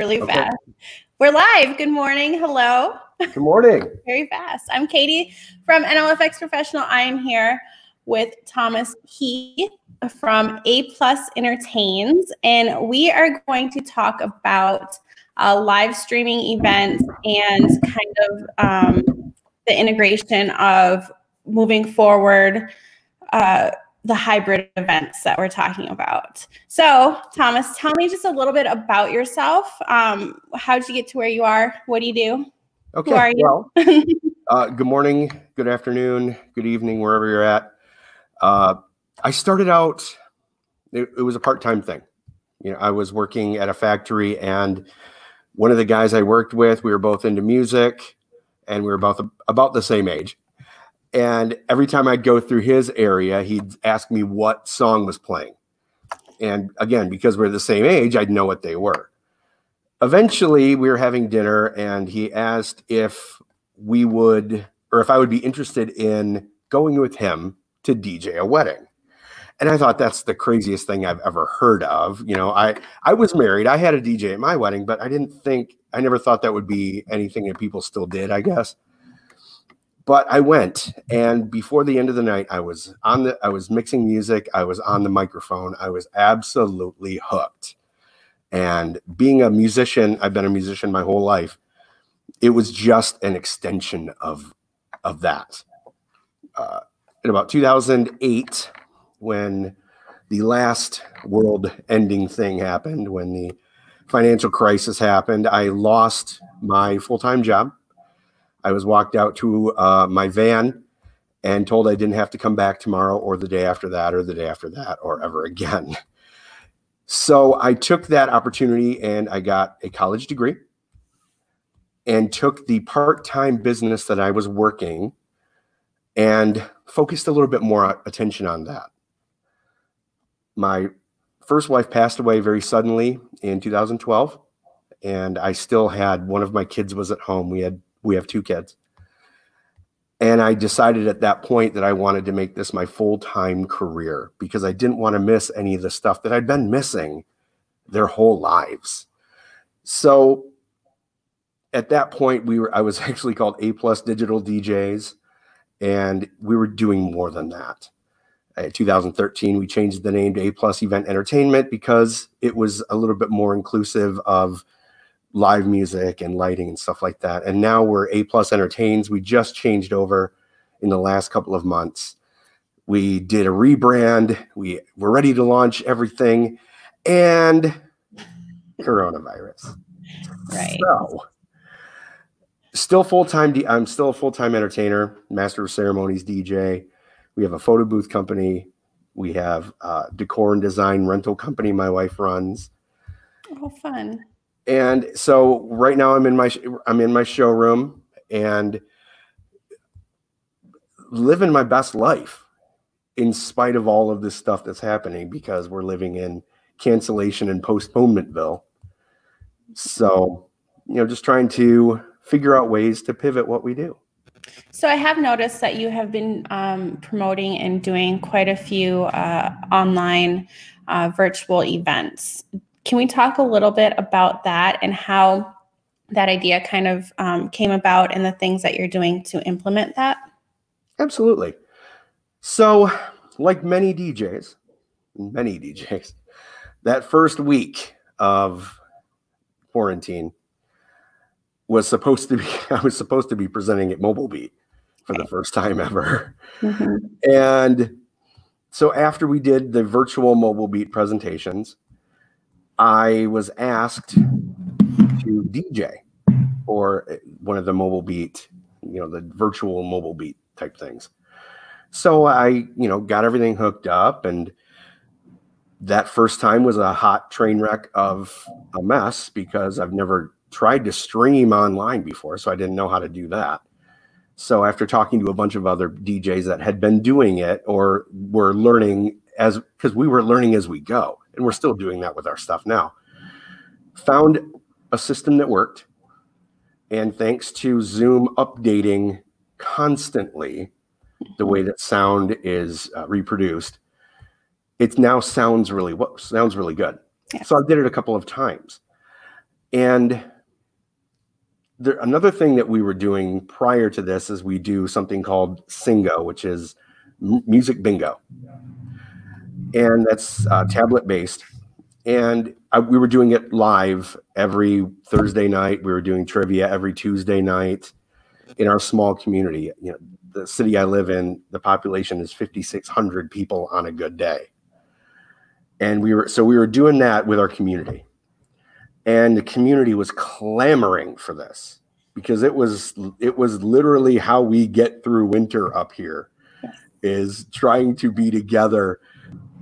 really okay. fast. We're live. Good morning. Hello. Good morning. Very fast. I'm Katie from NLFX Professional. I am here with Thomas Heath from A Plus Entertains, and we are going to talk about uh, live streaming events and kind of um, the integration of moving forward. Uh, the hybrid events that we're talking about. So, Thomas, tell me just a little bit about yourself. Um, how did you get to where you are? What do you do? Okay. Who are you? Well, uh, good morning, good afternoon, good evening, wherever you're at. Uh, I started out, it, it was a part time thing. You know, I was working at a factory, and one of the guys I worked with, we were both into music, and we were both about the same age. And every time I'd go through his area, he'd ask me what song was playing. And again, because we're the same age, I'd know what they were. Eventually, we were having dinner, and he asked if we would, or if I would be interested in going with him to DJ a wedding. And I thought that's the craziest thing I've ever heard of. You know, I I was married, I had a DJ at my wedding, but I didn't think I never thought that would be anything that people still did, I guess but I went, and before the end of the night, I was on the, I was mixing music, I was on the microphone, I was absolutely hooked. And being a musician, I've been a musician my whole life. It was just an extension of of that. Uh, in about 2008, when the last world-ending thing happened, when the financial crisis happened, I lost my full-time job I was walked out to uh, my van and told I didn't have to come back tomorrow or the day after that or the day after that or ever again. So I took that opportunity and I got a college degree and took the part time business that I was working and focused a little bit more attention on that. My first wife passed away very suddenly in 2012 and I still had one of my kids was at home. We had we have two kids. And I decided at that point that I wanted to make this my full time career because I didn't want to miss any of the stuff that I'd been missing their whole lives. So at that point, we were I was actually called A Plus Digital DJs, and we were doing more than that. In 2013, we changed the name to A Plus Event Entertainment because it was a little bit more inclusive of live music and lighting and stuff like that. And now we're A plus entertains. We just changed over in the last couple of months. We did a rebrand. We we're ready to launch everything, and coronavirus. Right. So, still full time. I'm still a full time entertainer, master of ceremonies, DJ. We have a photo booth company. We have a decor and design rental company my wife runs. Oh, fun and so right now i'm in my i'm in my showroom and living my best life in spite of all of this stuff that's happening because we're living in cancellation and postponementville so you know just trying to figure out ways to pivot what we do. So i have noticed that you have been um, promoting and doing quite a few uh, online uh, virtual events can we talk a little bit about that and how that idea kind of um, came about and the things that you're doing to implement that? Absolutely. So, like many DJs, many DJs, that first week of quarantine was supposed to be, I was supposed to be presenting at Mobile Beat for the first time ever. Mm-hmm. And so, after we did the virtual Mobile Beat presentations, I was asked to DJ for eh, one of the mobile beat, you know, the virtual mobile beat type things. So I, you know, got everything hooked up and that first time was a hot train wreck of a mess because I've never tried to stream online before, so I didn't know how to do that. So after talking to a bunch of other DJs that had been doing it or were learning as because we were learning as we go, and we're still doing that with our stuff now. Found a system that worked, and thanks to Zoom updating constantly the way that sound is uh, reproduced, it now sounds really what sounds really good. So I did it a couple of times. And there, another thing that we were doing prior to this is we do something called Singo, which is music bingo, and that's uh, tablet based. And I, we were doing it live every Thursday night. We were doing trivia every Tuesday night in our small community. You know, the city I live in, the population is 5,600 people on a good day. And we were so we were doing that with our community and the community was clamoring for this because it was it was literally how we get through winter up here is trying to be together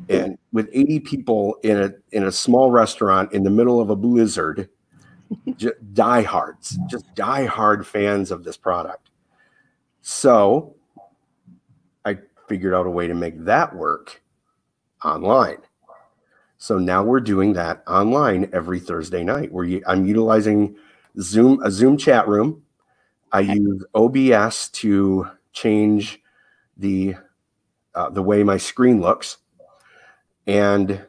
and with 80 people in a in a small restaurant in the middle of a blizzard just diehards just diehard fans of this product. So i figured out a way to make that work online. So now we're doing that online every Thursday night. Where I'm utilizing Zoom, a Zoom chat room. I use OBS to change the uh, the way my screen looks, and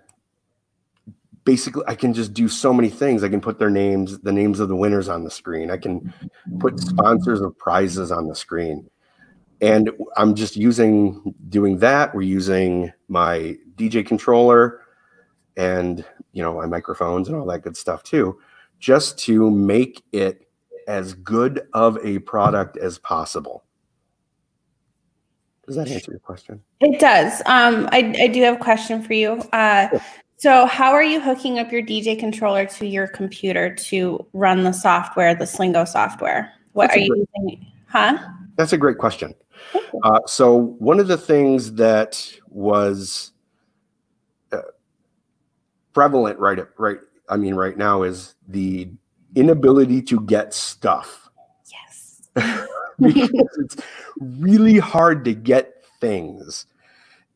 basically I can just do so many things. I can put their names, the names of the winners on the screen. I can put sponsors of prizes on the screen. And I'm just using doing that. We're using my DJ controller and you know my microphones and all that good stuff too just to make it as good of a product as possible does that answer your question? It does. Um, I, I do have a question for you. Uh, so how are you hooking up your dj controller to your computer to run the software the slingo software? What that's are you great, using? Huh? That's a great question. Uh, so one of the things that was prevalent right right I mean right now is the inability to get stuff. Yes. because it's really hard to get things.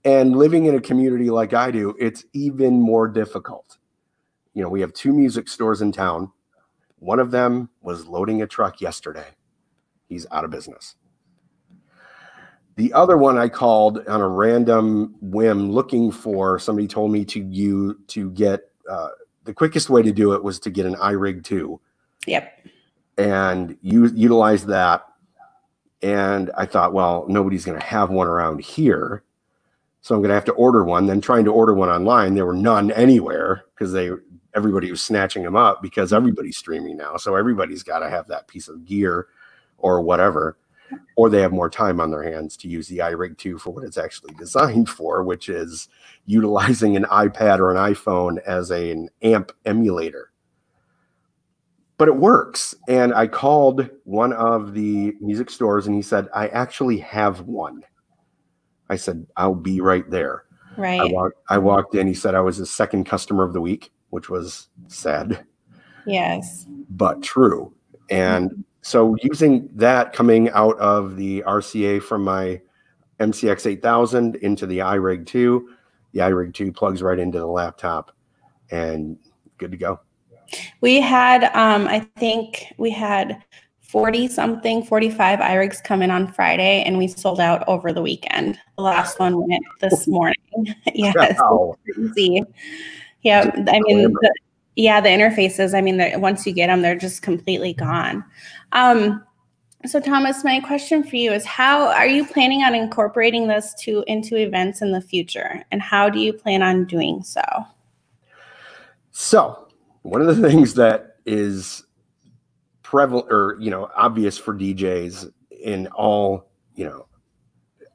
And living in a community like I do, it's even more difficult. You know, we have two music stores in town. One of them was loading a truck yesterday. He's out of business. The other one I called on a random whim, looking for somebody told me to you to get uh, the quickest way to do it was to get an iRig two. Yep. And you utilize that. And I thought, well, nobody's going to have one around here. So I'm going to have to order one. Then trying to order one online, there were none anywhere because they everybody was snatching them up because everybody's streaming now. So everybody's got to have that piece of gear or whatever or they have more time on their hands to use the iRig 2 for what it's actually designed for, which is utilizing an iPad or an iPhone as a, an amp emulator. But it works. And I called one of the music stores and he said, I actually have one. I said, I'll be right there. Right. I walked, I walked in. He said I was his second customer of the week, which was sad. Yes. But true. And mm-hmm. so using that coming out of the RCA from my MCX 8000 into the iRig 2, the iRig 2 plugs right into the laptop and good to go. We had, um, I think we had 40 something, 45 iRigs come in on Friday and we sold out over the weekend. The last one went this morning. yes. Wow. Crazy. Yeah. I mean, the, yeah, the interfaces, I mean, once you get them, they're just completely gone. Um, so Thomas, my question for you is how are you planning on incorporating this to into events in the future and how do you plan on doing so? So, one of the things that is prevalent or you know obvious for DJs in all, you know,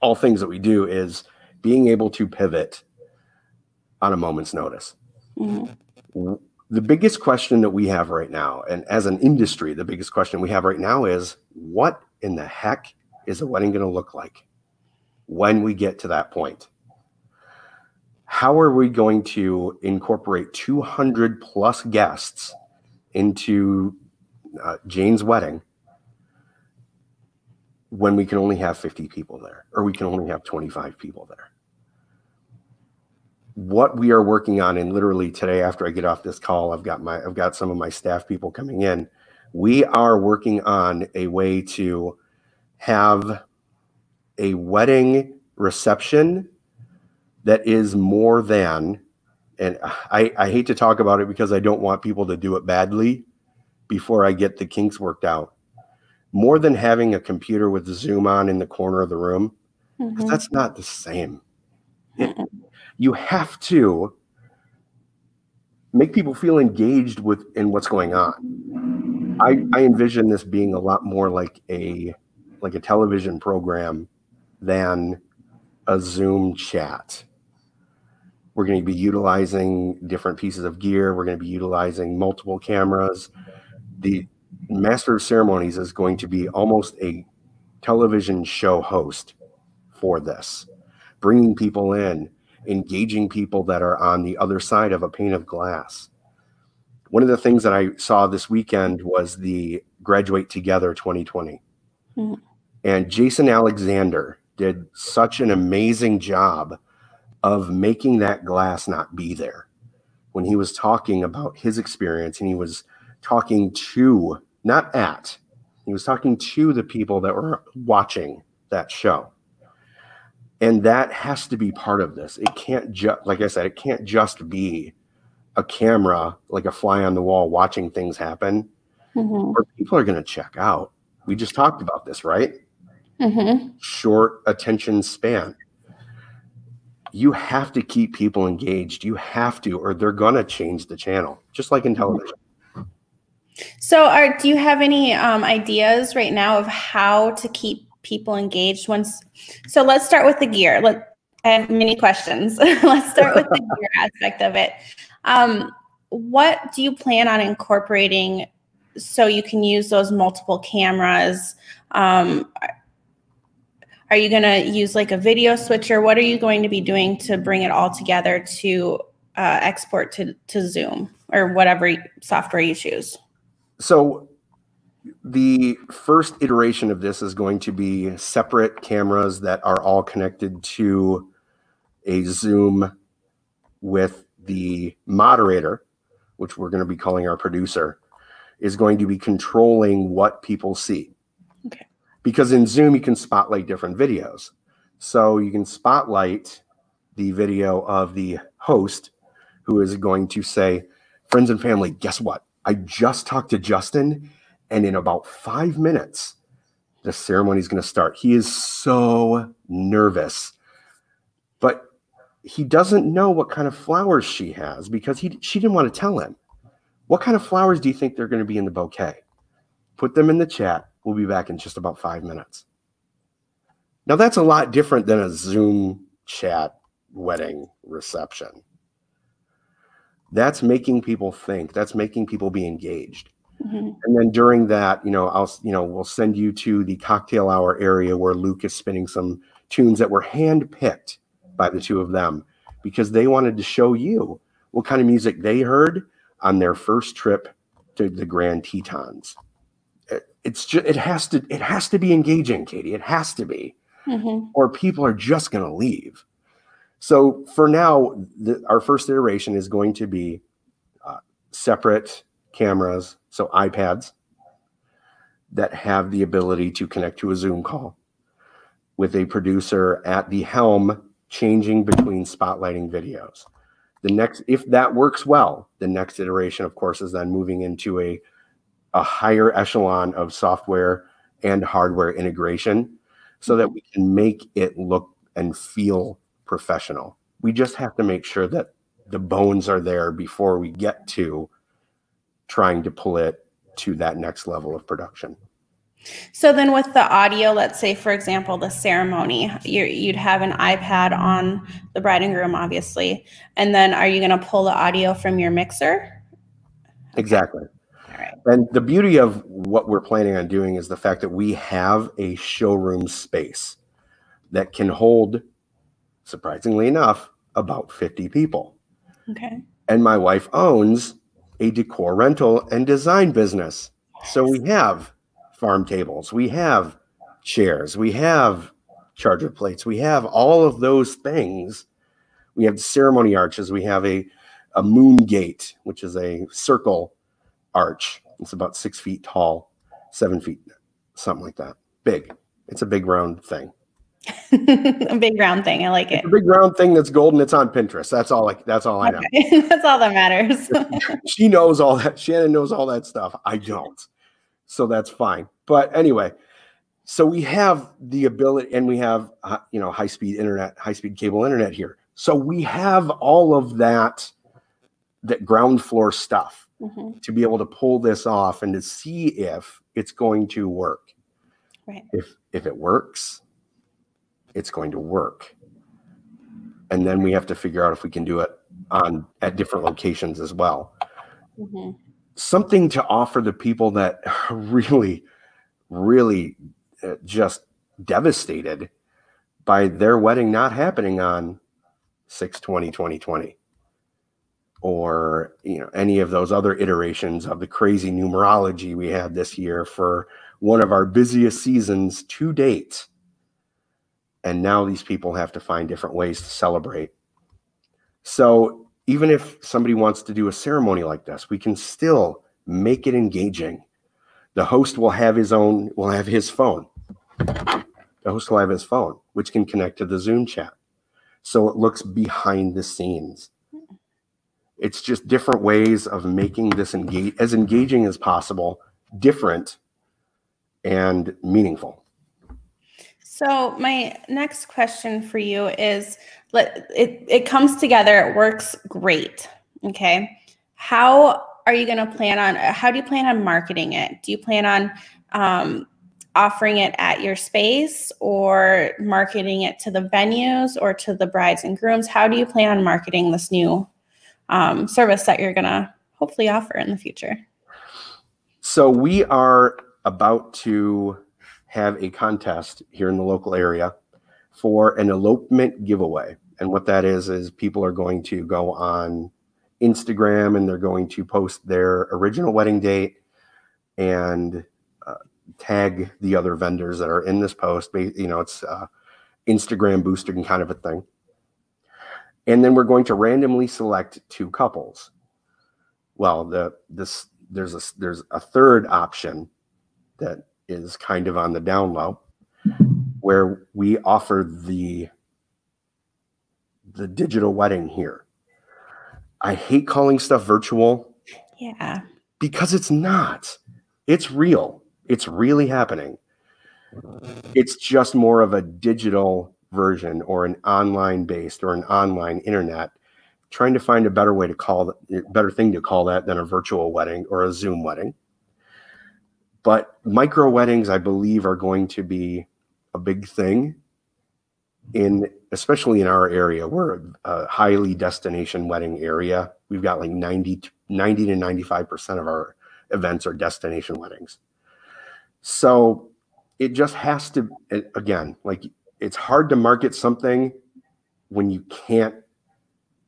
all things that we do is being able to pivot on a moment's notice. Mm-hmm the biggest question that we have right now, and as an industry, the biggest question we have right now is what in the heck is a wedding going to look like when we get to that point? How are we going to incorporate 200 plus guests into uh, Jane's wedding when we can only have 50 people there, or we can only have 25 people there? what we are working on and literally today after i get off this call i've got my i've got some of my staff people coming in we are working on a way to have a wedding reception that is more than and I, I hate to talk about it because i don't want people to do it badly before I get the kinks worked out. More than having a computer with Zoom on in the corner of the room, Mhm. that's not the same. It- you have to make people feel engaged with in what's going on. I, I envision this being a lot more like a like a television program than a Zoom chat. We're going to be utilizing different pieces of gear. We're going to be utilizing multiple cameras. The master of ceremonies is going to be almost a television show host for this, bringing people in, engaging people that are on the other side of a pane of glass. One of the things that I saw this weekend was the Graduate Together 2020. Mhm. And Jason Alexander did such an amazing job of making that glass not be there when he was talking about his experience and he was talking to, not at, he was talking to the people that were watching that show. And that has to be part of this. It can't just, like I said, it can't just be a camera, like a fly on the wall watching things happen, Mhm. or people are going to check out. We just talked about this, right? Mhm. Short attention span. You have to keep people engaged. You have to, or they're to change the channel, just like in television. So, Art, do you have any um, ideas right now of how to keep people engaged? Once, so let's start with the gear. Let I have many questions. let's start with the gear aspect of it. Um, what do you plan on incorporating so you can use those multiple cameras? Um, are you going to use like a video switcher? What are you going to be doing to bring it all together to uh, export to, to Zoom or whatever software you choose? So the first iteration of this is going to be separate cameras that are all connected to a Zoom with the moderator, which we're going to be calling our producer, is going to be controlling what people see. Because in Zoom, you can spotlight different videos. So you can spotlight the video of the host who is going to say, Friends and family, guess what? I just talked to Justin, and in about five minutes, the ceremony is going to start. He is so nervous, but he doesn't know what kind of flowers she has because he she didn't want to tell him. What kind of flowers do you think they're going to be in the bouquet? Put them in the chat. We'll be back in just about five minutes. Now that's a lot different than a Zoom chat wedding reception that's making people think that's making people be engaged Mhm. and then during that you know i'll you know we'll send you to the cocktail hour area where luke is spinning some tunes that were hand picked by the two of them because they wanted to show you what kind of music they heard on their first trip to the grand tetons it's just it has to it has to be engaging katie it has to be Mhm. or people are just going to leave. So for now, the, our first iteration is going to be uh, separate cameras, so iPads that have the ability to connect to a Zoom call with a producer at the helm changing between spotlighting videos. The next, if that works well, the next iteration, of course, is then moving into a, a higher echelon of software and hardware integration so that mm-hmm. we can make it look and feel professional. We just have to make sure that the bones are there before we get to trying to pull it to that next level of production. So then, with the audio, let's say, for example, the ceremony, you you'd have an iPad on the bride and groom, obviously, and then are you going to pull the audio from your mixer? Exactly. Right. And the beauty of what we're planning on doing is the fact that we have a showroom space that can hold, surprisingly enough, about 50 people. Okay. And my wife owns a decor rental and design business. So we have farm tables, we have chairs, we have charger plates, we have all of those things. We have ceremony arches, we have a, a moon gate, which is a circle arch. It's about six feet tall, seven feet, something like that. Big. It's a big round thing. a big round thing. I like it. A big round thing that's golden. It's on Pinterest. That's all. Like that's all I know. Okay. that's all that matters. she knows all that. Shannon knows all that stuff. I don't. So that's fine. But anyway, so we have the ability, and we have uh, you know high speed internet, high speed cable internet here. So we have all of that that ground floor stuff mm-hmm. to be able to pull this off and to see if it's going to work. Right. If if it works, it's going to work. And then we have to figure out if we can do it on at different locations as well. Mm-hmm. Something to offer the people that are really, really uh, just devastated by their wedding not happening on 620 2020 or you know any of those other iterations of the crazy numerology we had this year for one of our busiest seasons to date. And now these people have to find different ways to celebrate. So even if somebody wants to do a ceremony like this we can still make it engaging. The host will have his own will have his phone. The host will have his phone which can connect to the zoom chat. So it looks behind the scenes it's just different ways of making this engage as engaging as possible, different and meaningful. So my next question for you is let it it comes together, it works great. Okay. How are you going to plan on how do you plan on marketing it? Do you plan on um, offering it at your space or marketing it to the venues or to the brides and grooms? How do you plan on marketing this new um, service that you're going to hopefully offer in the future? So we are about to have a contest here in the local area for an elopement giveaway. And what that is, is people are going to go on Instagram and they're going to post their original wedding date and uh, tag the other vendors that are in this post. You know, it's uh, Instagram boosting kind of a thing. And then we're going to randomly select two couples. Well, the this there's a there's a third option that is kind of on the down low where we offer the the digital wedding here. I hate calling stuff virtual. Yeah. Because it's not. It's real. It's really happening. It's just more of a digital version or an online based or an online internet trying to find a better way to call that eh, better thing to call that than a virtual wedding or a zoom wedding. But micro weddings i believe are going to be a big thing in especially in our area. We're a highly destination wedding area. We've got like 90 90 to 95 percent of our events are destination weddings. So it just has to eh, again like it's hard to market something when you can't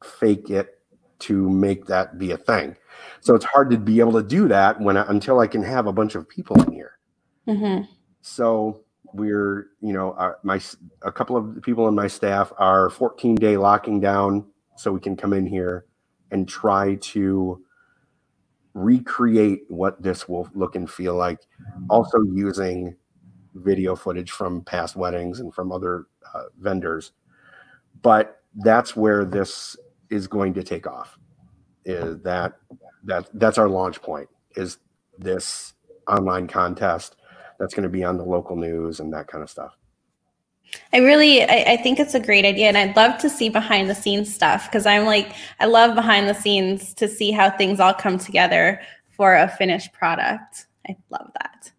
fake it to make that be a thing. So it's hard to be able to do that when I, until I can have a bunch of people in here. Mm-hmm. So we're, you know, our, my a couple of people in my staff are 14 day locking down, so we can come in here and try to recreate what this will look and feel like. Also using video footage from past weddings and from other uh, vendors. But that's where this is going to take off. Is that that that's our launch point? Is this online contest that's going to be on the local news and that kind of stuff? I really, I, I, think it's a great idea, and I'd love to see behind the scenes stuff because I'm like, I love behind the scenes to see how things all come together for a finished product. I love that.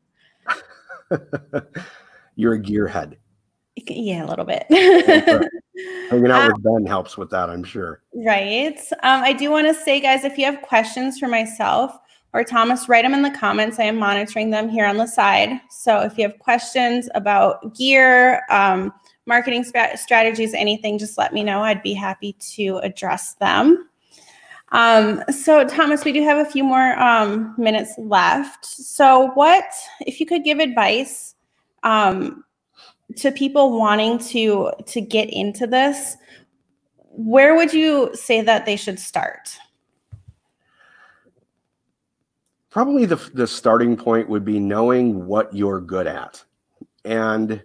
You're a gearhead. Yeah, a little bit. Hanging out um, with Ben helps with that, I'm sure. Right. Um, I do want to say, guys, if you have questions for myself or Thomas, write them in the comments. I am monitoring them here on the side. So if you have questions about gear, um, marketing strategies, anything, just let me know. I'd be happy to address them. Um, so, Thomas, we do have a few more um, minutes left. So, what if you could give advice um, to people wanting to to get into this? Where would you say that they should start? Probably the the starting point would be knowing what you're good at, and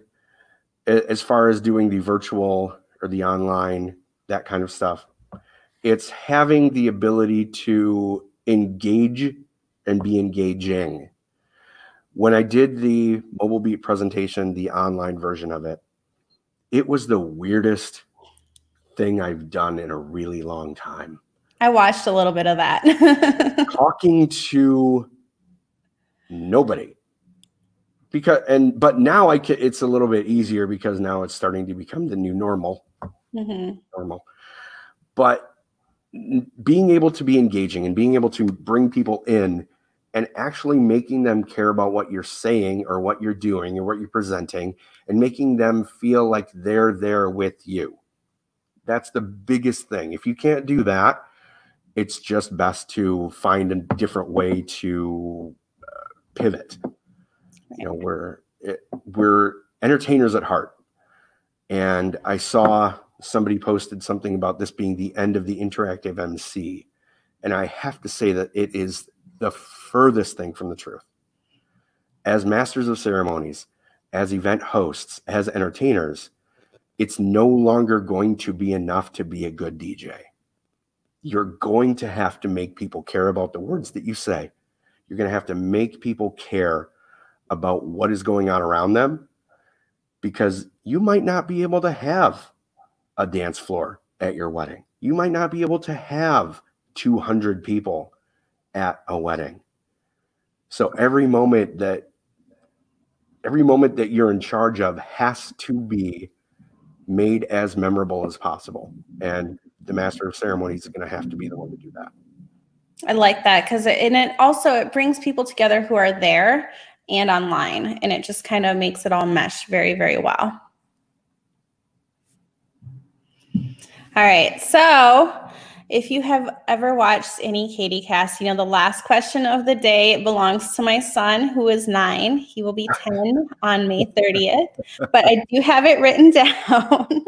as far as doing the virtual or the online, that kind of stuff, it's having the ability to engage and be engaging. When I did the mobile beat presentation, the online version of it, it was the weirdest thing I've done in a really long time. I watched a little bit of that. Talking to nobody. Because and but now I can it's a little bit easier because now it's starting to become the new normal. Mm-hmm. Normal. But being able to be engaging and being able to bring people in and actually making them care about what you're saying or what you're doing or what you're presenting and making them feel like they're there with you. That's the biggest thing. If you can't do that, it's just best to find a different way to uh, pivot. You know, we're it, we're entertainers at heart. And I saw somebody posted something about this being the end of the interactive MC. And I have to say that it is the furthest thing from the truth. As masters of ceremonies, as event hosts, as entertainers, it's no longer going to be enough to be a good DJ. You're going to have to make people care about the words that you say. You're going to have to make people care about what is going on around them because you might not be able to have a dance floor at your wedding. You might not be able to have 200 people at a wedding. So every moment that every moment that you're in charge of has to be made as memorable as possible. And the master of ceremonies is going to have to be the one to do that. I like that because and it also it brings people together who are there and online and it just kind of makes it all mesh very very well. All right. So if you have ever watched any Katie cast, you know, the last question of the day belongs to my son who is nine. He will be 10 on May 30th, but I do have it written down.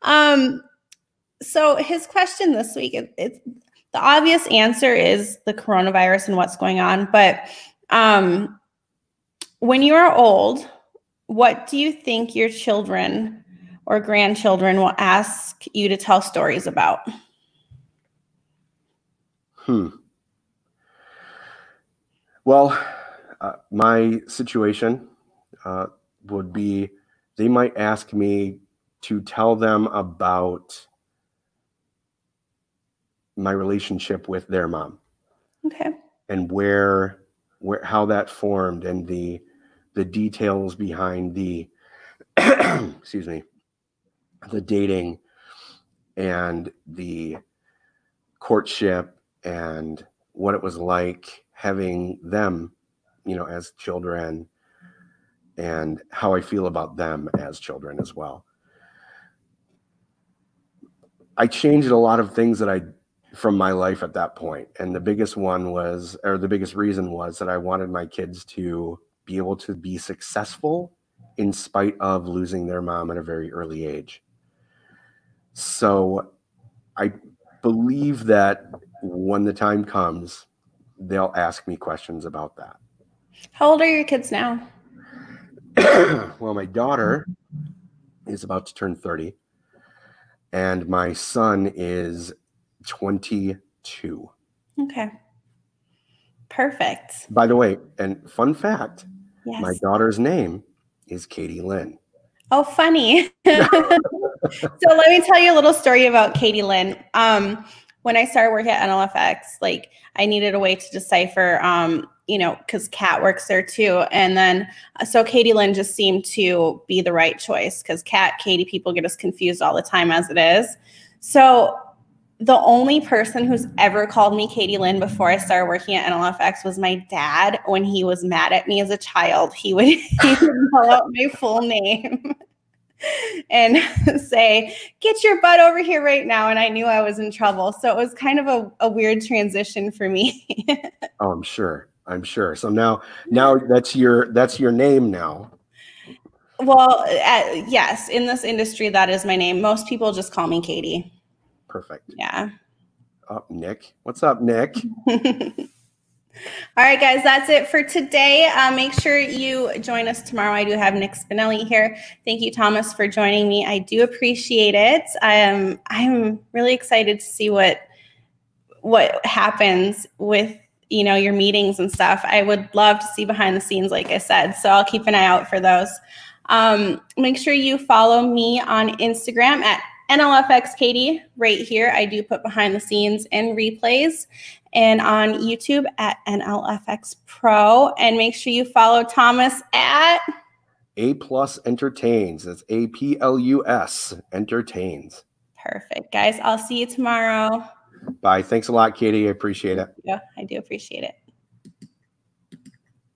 um, so his question this week, it, it's the obvious answer is the coronavirus and what's going on. But um, when you are old, what do you think your children or grandchildren will ask you to tell stories about? Hmm. Well, uh, my situation uh, would be they might ask me to tell them about my relationship with their mom. Okay. And where where how that formed and the the details behind the excuse me the dating and the courtship and what it was like having them, you know, as children and how I feel about them as children as well. I changed a lot of things that I from my life at that point. And the biggest one was, or the biggest reason was that I wanted my kids to be able to be successful in spite of losing their mom at a very early age. So I believe that when the time comes, they'll ask me questions about that. How old are your kids now? well, my daughter is about to turn 30, and my son is 22. Okay. Perfect. By the way, and fun fact yes. my daughter's name is Katie Lynn. Oh, funny. so let me tell you a little story about Katie Lynn. Um, when I started working at NLFX, like I needed a way to decipher, um, you know, because Kat works there too. And then, uh, so Katie Lynn just seemed to be the right choice because Kat, Katie, people get us confused all the time as it is. So the only person who's ever called me Katie Lynn before I started working at NLFX was my dad. When he was mad at me as a child, he would, he would call out my full name. And say, Get your butt over here right now. And I knew I was in trouble. So it was kind of a, a weird transition for me. oh, I'm sure. I'm sure. So now, now that's your that's your name now. Well, uh, yes, in this industry, that is my name. Most people just call me Katie. Perfect. Yeah. Up, oh, Nick. What's up, Nick? All right, guys, that's it for today. Uh, make sure you join us tomorrow. I do have Nick Spinelli here. Thank you, Thomas, for joining me. I do appreciate it. Um, I'm really excited to see what what happens with you know your meetings and stuff. I would love to see behind the scenes, like I said. So I'll keep an eye out for those. Um, make sure you follow me on Instagram at NLFX Katie right here. I do put behind the scenes and replays and on YouTube at NLFX Pro. And make sure you follow Thomas at A Plus Entertains. That's A P L U S Entertains. Perfect, guys. I'll see you tomorrow. Bye. Thanks a lot, Katie. I appreciate it. Yeah, I do appreciate it.